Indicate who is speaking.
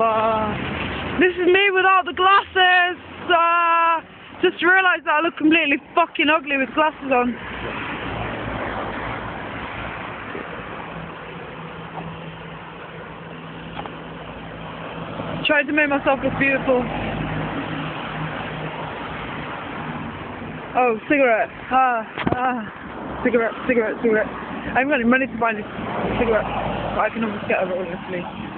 Speaker 1: Uh, this is me without the glasses. Uh, just realised that I look completely fucking ugly with glasses on. Tried to make myself look beautiful. Oh, cigarette. Ah, ah. Cigarette, cigarette, cigarette. I haven't got any money to buy this cigarette, but I can almost get over it, honestly.